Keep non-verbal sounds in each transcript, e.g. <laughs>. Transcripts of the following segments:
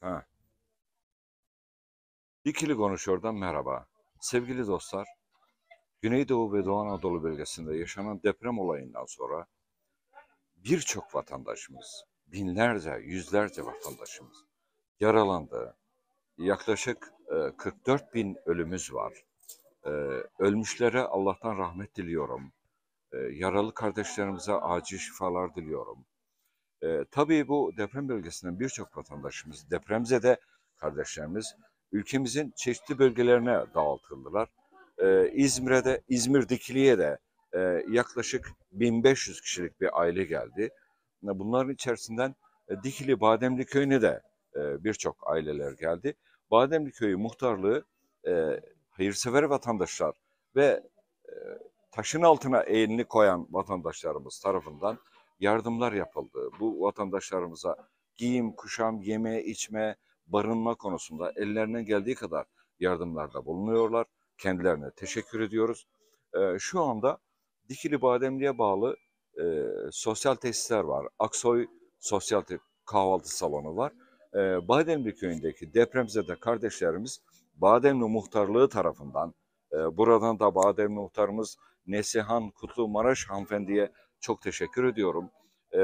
Ha. Dikili konuşuyordan merhaba. Sevgili dostlar, Güneydoğu ve Doğu Anadolu bölgesinde yaşanan deprem olayından sonra birçok vatandaşımız, binlerce, yüzlerce vatandaşımız yaralandı. Yaklaşık e, 44 bin ölümümüz var. E, ölmüşlere Allah'tan rahmet diliyorum. E, yaralı kardeşlerimize acil şifalar diliyorum. E, tabii bu deprem bölgesinden birçok vatandaşımız, depremzede kardeşlerimiz ülkemizin çeşitli bölgelerine dağıtıldılar. E, İzmir'e de, İzmir Dikili'ye de e, yaklaşık 1500 kişilik bir aile geldi. Bunların içerisinden e, Dikili Bademli Köyü'ne de e, birçok aileler geldi. Bademli Köyü muhtarlığı e, hayırsever vatandaşlar ve e, taşın altına elini koyan vatandaşlarımız tarafından yardımlar yapıldı. Bu vatandaşlarımıza giyim, kuşam, yeme, içme, barınma konusunda ellerine geldiği kadar yardımlarda bulunuyorlar. Kendilerine teşekkür ediyoruz. E, şu anda Dikili Bademli'ye bağlı e, sosyal tesisler var. Aksoy Sosyal Kahvaltı Salonu var. E, Bademli köyündeki depremzede kardeşlerimiz Bademli Muhtarlığı tarafından, e, buradan da Bademli Muhtarımız Nesihan Kutlu Maraş hanımefendiye çok teşekkür ediyorum. E,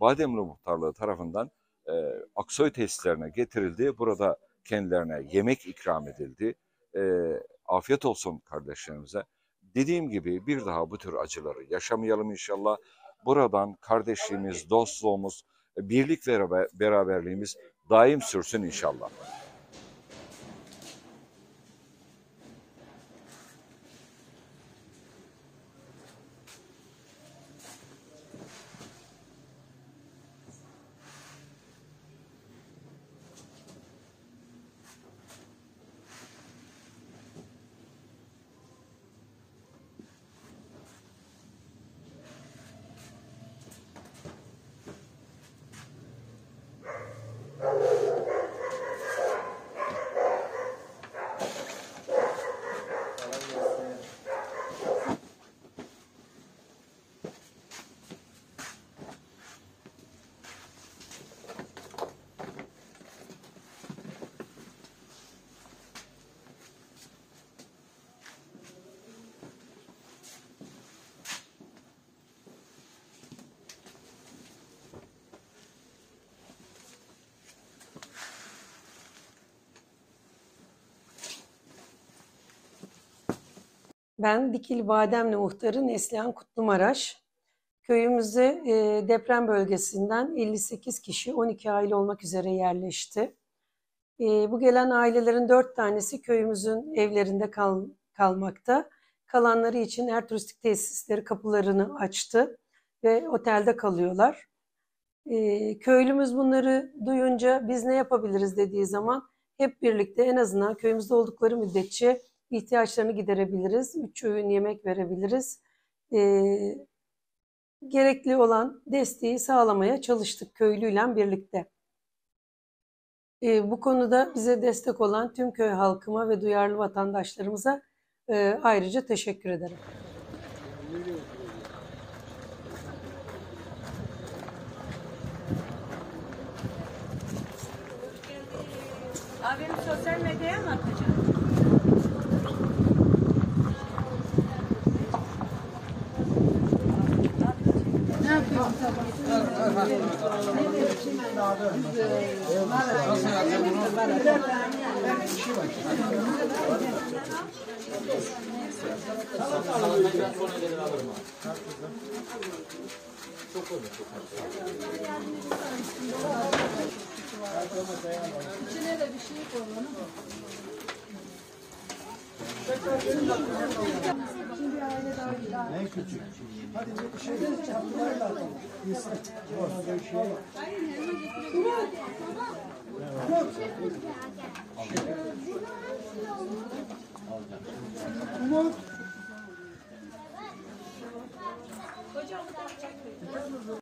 Bademli Muhtarlığı tarafından e, Aksoy tesislerine getirildi. Burada kendilerine yemek ikram edildi. E, afiyet olsun kardeşlerimize. Dediğim gibi bir daha bu tür acıları yaşamayalım inşallah. Buradan kardeşliğimiz, dostluğumuz, birlik ve beraber- beraberliğimiz daim sürsün inşallah. Ben Dikili Bademli Muhtarı Neslihan Kutlumaraş. Köyümüze e, deprem bölgesinden 58 kişi 12 aile olmak üzere yerleşti. E, bu gelen ailelerin 4 tanesi köyümüzün evlerinde kal, kalmakta. Kalanları için er turistik tesisleri kapılarını açtı ve otelde kalıyorlar. E, köylümüz bunları duyunca biz ne yapabiliriz dediği zaman hep birlikte en azından köyümüzde oldukları müddetçe ihtiyaçlarını giderebiliriz. Üç öğün yemek verebiliriz. Ee, gerekli olan desteği sağlamaya çalıştık köylüyle birlikte. Ee, bu konuda bize destek olan tüm köy halkıma ve duyarlı vatandaşlarımıza e, ayrıca teşekkür ederim. Abi benim sosyal medyaya mı atacağım? Çok olur. İçine de bir şey koyalım.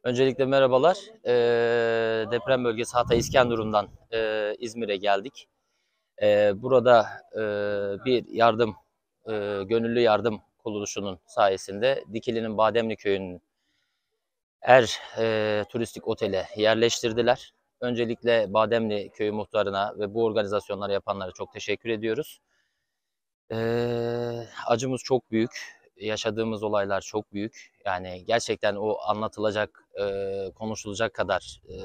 Öncelikle merhabalar. Ee, deprem bölgesi Hatay İskenderun'dan e, İzmir'e geldik. Ee, burada e, bir yardım, e, gönüllü yardım kuruluşunun sayesinde Dikili'nin Bademli Köyü'nün Er e, Turistik Otele yerleştirdiler. Öncelikle Bademli Köyü muhtarına ve bu organizasyonları yapanlara çok teşekkür ediyoruz. Ee, acımız çok büyük. Yaşadığımız olaylar çok büyük. Yani gerçekten o anlatılacak, e, konuşulacak kadar e,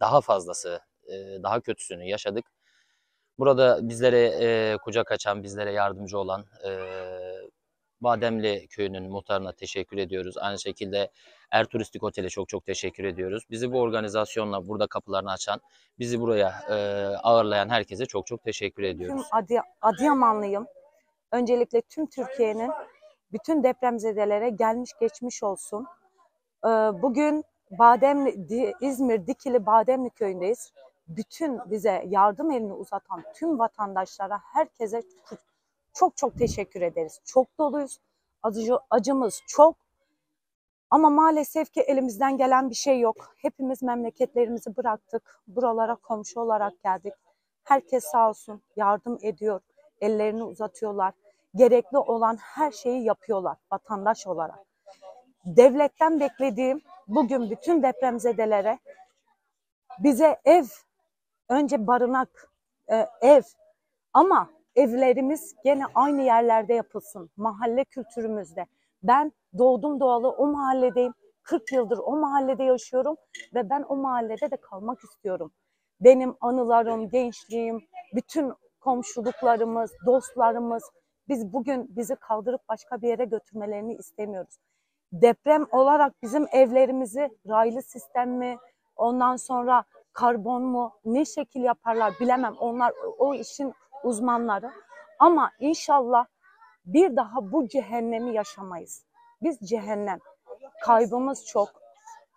daha fazlası, e, daha kötüsünü yaşadık. Burada bizlere e, kucak açan, bizlere yardımcı olan e, Bademli Köyü'nün muhtarına teşekkür ediyoruz. Aynı şekilde Er Turistik Otel'e çok çok teşekkür ediyoruz. Bizi bu organizasyonla burada kapılarını açan, bizi buraya e, ağırlayan herkese çok çok teşekkür Tüm ediyoruz. Adi Adıyamanlıyım. Öncelikle tüm Türkiye'nin bütün depremzedelere gelmiş geçmiş olsun. Ee, Bugün Bademli, İzmir Dikili Bademli köyündeyiz. Bütün bize yardım elini uzatan tüm vatandaşlara, herkese çok çok teşekkür ederiz. Çok doluyuz. Acı, acımız çok. Ama maalesef ki elimizden gelen bir şey yok. Hepimiz memleketlerimizi bıraktık. Buralara komşu olarak geldik. Herkes sağ olsun yardım ediyor. Ellerini uzatıyorlar. Gerekli olan her şeyi yapıyorlar vatandaş olarak. Devletten beklediğim bugün bütün depremzedelere bize ev, önce barınak, e, ev ama evlerimiz gene aynı yerlerde yapılsın. Mahalle kültürümüzde. Ben doğdum doğalı o mahalledeyim. 40 yıldır o mahallede yaşıyorum ve ben o mahallede de kalmak istiyorum. Benim anılarım, gençliğim, bütün komşuluklarımız, dostlarımız biz bugün bizi kaldırıp başka bir yere götürmelerini istemiyoruz. Deprem olarak bizim evlerimizi raylı sistem mi, ondan sonra karbon mu, ne şekil yaparlar bilemem. Onlar o işin uzmanları. Ama inşallah bir daha bu cehennemi yaşamayız. Biz cehennem. Kaybımız çok.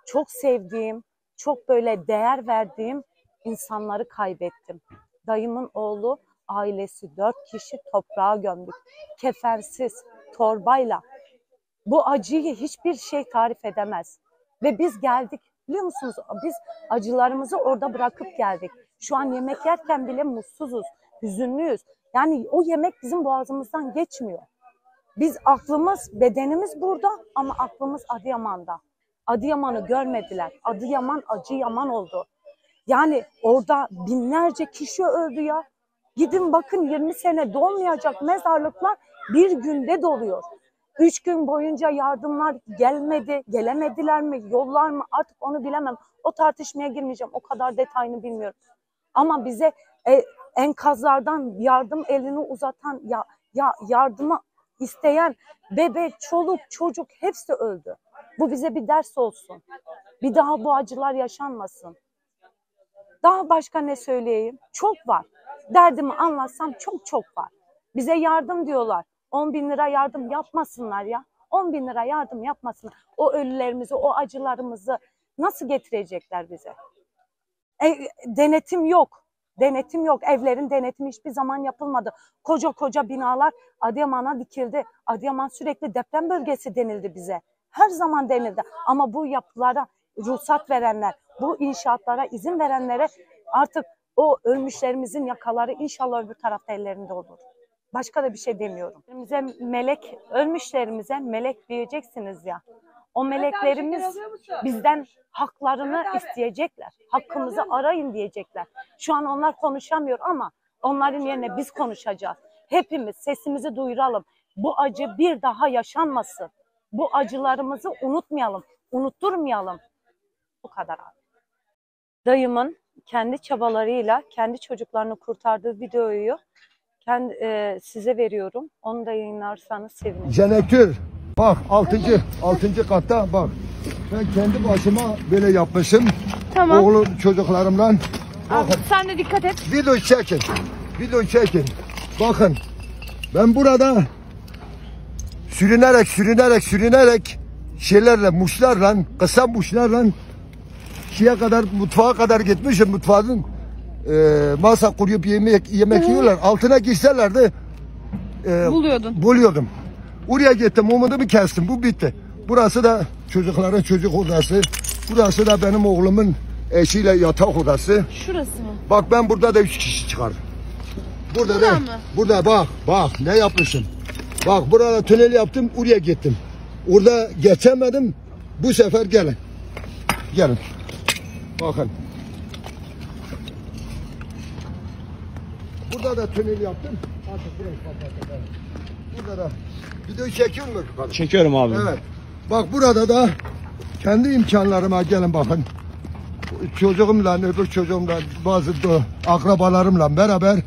Çok sevdiğim, çok böyle değer verdiğim insanları kaybettim. Dayımın oğlu ailesi dört kişi toprağa gömdük. Kefensiz, torbayla. Bu acıyı hiçbir şey tarif edemez. Ve biz geldik. Biliyor musunuz? Biz acılarımızı orada bırakıp geldik. Şu an yemek yerken bile mutsuzuz, hüzünlüyüz. Yani o yemek bizim boğazımızdan geçmiyor. Biz aklımız, bedenimiz burada ama aklımız Adıyaman'da. Adıyaman'ı görmediler. Adıyaman acı yaman oldu. Yani orada binlerce kişi öldü ya. Gidin bakın 20 sene dolmayacak mezarlıklar bir günde doluyor. Üç gün boyunca yardımlar gelmedi, gelemediler mi, yollar mı artık onu bilemem. O tartışmaya girmeyeceğim, o kadar detayını bilmiyorum. Ama bize e, enkazlardan yardım elini uzatan, ya, ya yardımı isteyen bebek, çoluk, çocuk hepsi öldü. Bu bize bir ders olsun. Bir daha bu acılar yaşanmasın. Daha başka ne söyleyeyim? Çok var. Derdimi anlatsam çok çok var. Bize yardım diyorlar. 10 bin lira yardım yapmasınlar ya. 10 bin lira yardım yapmasınlar. O ölülerimizi, o acılarımızı nasıl getirecekler bize? E, denetim yok. Denetim yok. Evlerin denetimi hiçbir zaman yapılmadı. Koca koca binalar Adıyaman'a dikildi. Adıyaman sürekli deprem bölgesi denildi bize. Her zaman denildi. Ama bu yapılara ruhsat verenler, bu inşaatlara izin verenlere artık o ölmüşlerimizin yakaları inşallah öbür tarafta ellerinde olur. Başka da bir şey demiyorum. Bize melek, ölmüşlerimize melek diyeceksiniz ya. O meleklerimiz bizden haklarını isteyecekler. Hakkımızı arayın diyecekler. Şu an onlar konuşamıyor ama onların yerine biz konuşacağız. Hepimiz sesimizi duyuralım. Bu acı bir daha yaşanmasın. Bu acılarımızı unutmayalım, unutturmayalım. Bu kadar abi. Dayımın kendi çabalarıyla kendi çocuklarını kurtardığı videoyu kendi, e, size veriyorum. Onu da yayınlarsanız sevinirim. Jeneratör. Bak altıncı, altıncı katta bak. Ben kendi başıma böyle yapmışım. Tamam. Oğlum çocuklarımla. Abi Bakın sen de dikkat et. video çekin. Video çekin. Bakın ben burada sürünerek sürünerek sürünerek şeylerle muşlarla kısa muşlarla şeye kadar mutfağa kadar gitmişim mutfağın e, masa kurup yemek yemek yiyorlar altına girselerdi e, Buluyordun. buluyordum. Oraya gittim umudumu kestim. Bu bitti. Burası da çocukların çocuk odası. Burası da benim oğlumun eşiyle yatak odası. Şurası mı? Bak ben burada da üç kişi çıkardım. Burada da, mı? burada bak bak ne yapmışım. Bak burada tünel yaptım oraya gittim. Orada geçemedim. Bu sefer gelin. Gelin. Bakın. Burada da tünel yaptım. Artık burayı kapatın. Burada da video çekiyor mu? Çekiyorum abi. Evet. Bak burada da kendi imkanlarıma gelin bakın. Çocuğumla, öbür çocuğumla, bazı da akrabalarımla beraber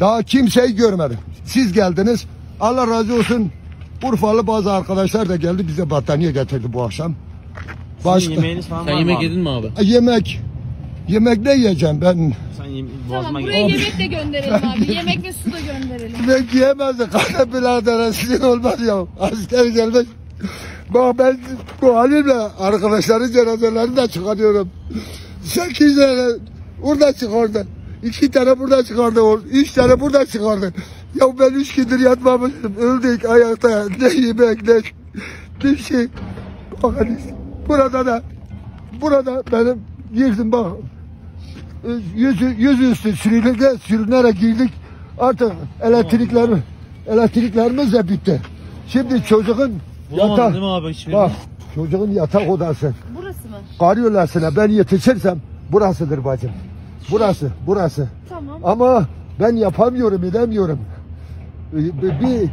daha kimseyi görmedim. Siz geldiniz. Allah razı olsun. Urfalı bazı arkadaşlar da geldi bize battaniye getirdi bu akşam. Başka yemeğiniz falan Sen var yemek mı abi? yedin mi abi? yemek yemek ne yiyeceğim ben? Sen yem Tamam boğazıma buraya yemek de gönderelim abi. <laughs> Yemek ve su da gönderelim. Yemek yiyemezdik. Kada birader sizin olmaz ya. Asker gelmiş. Bak ben bu halimle arkadaşların cenazelerini de çıkarıyorum. Sekiz tane burada çıkardı. İki tane burada çıkardı. Üç tane burada çıkardı. Ya ben üç gündür yatmamışım. Öldük ayakta. Ne yemek ne bir şey. Bakın burada da burada benim girdim bak. Yüzü, yüzüstü sürüne, sürünerek girdik. Artık elektrikler, elektriklerimiz de bitti. Şimdi çocuğun Bulamadın yatak, değil mi abi hiçbirini? bak çocuğun yatak odası. Burası mı? Karıyorlarsına ben yetişirsem burasıdır bacım. Burası, burası. Tamam. Ama ben yapamıyorum, edemiyorum. Bir, bir